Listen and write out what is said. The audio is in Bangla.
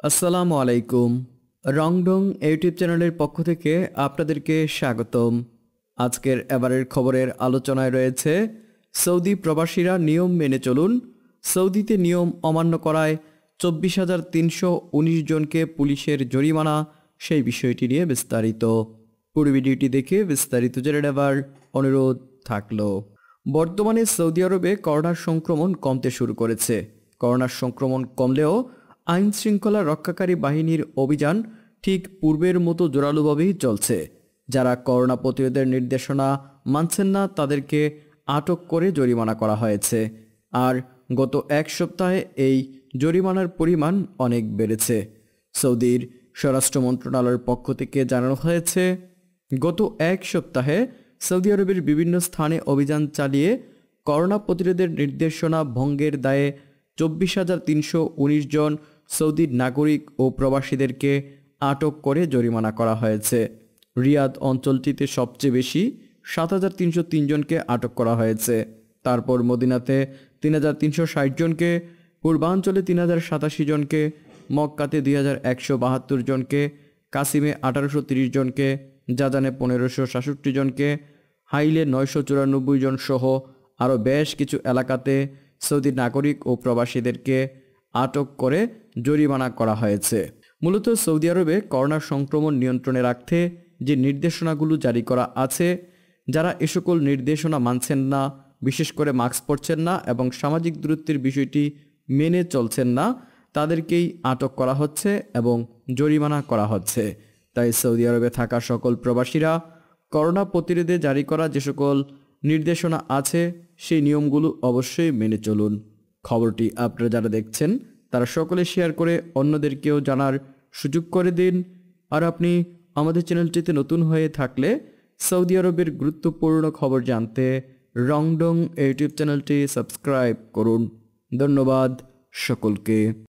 আসসালামু আলাইকুম। রংডং ইউটিউব চ্যানেলের পক্ষ থেকে আপনাদেরকে স্বাগতম। আজকের এবারের খবরের আলোচনায় রয়েছে, সৌদি প্রবাসীরা নিয়ম মেনে চলুন। সৌদিতে নিয়ম অমান্য করায় চব্বিশ হাজার তিনশো উনিশ জনকে পুলিশের জরিমানা, সেই বিষয়টি নিয়ে বিস্তারিত। পুরো ভিডিওটি দেখে বিস্তারিত জেনে নেবার অনুরোধ থাকল। বর্তমানে সৌদি আরবে করোনার সংক্রমণ কমতে শুরু করেছে। করোনার সংক্রমণ কমলেও আইন শৃঙ্খলা রক্ষাকারী বাহিনীর অভিযান ঠিক পূর্বের মতো জোরালোভাবেই চলছে। যারা করোনা প্রতিরোধের নির্দেশনা মানছেন না, তাদেরকে আটক করে জরিমানা করা হয়েছে। আর গত এক সপ্তাহে এই জরিমানার পরিমাণ অনেক বেড়েছে। সৌদির স্বরাষ্ট্র মন্ত্রণালয়ের পক্ষ থেকে জানানো হয়েছে, গত এক সপ্তাহে সৌদি আরবের বিভিন্ন স্থানে অভিযান চালিয়ে করোনা প্রতিরোধের নির্দেশনা ভঙ্গের দায়ে চব্বিশ হাজার তিনশো উনিশ জন সৌদির নাগরিক ও প্রবাসীদেরকে আটক করে জরিমানা করা হয়েছে। রিয়াদ অঞ্চলটিতে সবচেয়ে বেশি সাত হাজার তিনশো তিনজনকে আটক করা হয়েছে। তারপর মদিনাতে তিন হাজার তিনশো ষাট জনকে, পূর্বাঞ্চলে তিন হাজার সাতাশি জনকে, মক্কাতে দুই হাজার একশো বাহাত্তর জনকে, কাসিমে আঠারোশো তিরিশ জনকে, জাজানে পনেরোশো সাতষট্টি জনকে, হাইলে নয়শো চুরানব্বই জন সহ আরও বেশ কিছু এলাকাতে সৌদি নাগরিক ও প্রবাসীদেরকে আটক করে জরিমানা করা হয়েছে। মূলত সৌদি আরবে করোনা সংক্রমণ নিয়ন্ত্রণে রাখতে যে নির্দেশনাগুলো জারি করা আছে, যারা এ সকল নির্দেশনা মানছেন না, বিশেষ করে মাস্ক পরছেন না এবং সামাজিক দূরত্বের বিষয়টি মেনে চলছেন না, তাদেরকেই আটক করা হচ্ছে এবং জরিমানা করা হচ্ছে। তাই সৌদি আরবে থাকা সকল প্রবাসীরা করোনা প্রতিরোধে জারি করা যে সকল নির্দেশনা আছে, সেই নিয়মগুলো অবশ্যই মেনে চলুন। খবরটি আপনারা যারা দেখছেন, তারা সকলে শেয়ার করে অন্যদেরকেও জানার সুযোগ করে দিন। আর আপনি আমাদের চ্যানেলটিতে নতুন হয়ে থাকলে সৌদি আরবের গুরুত্বপূর্ণ খবর জানতে রংডং ইউটিউব চ্যানেলটি সাবস্ক্রাইব করুন। ধন্যবাদ সকলকে।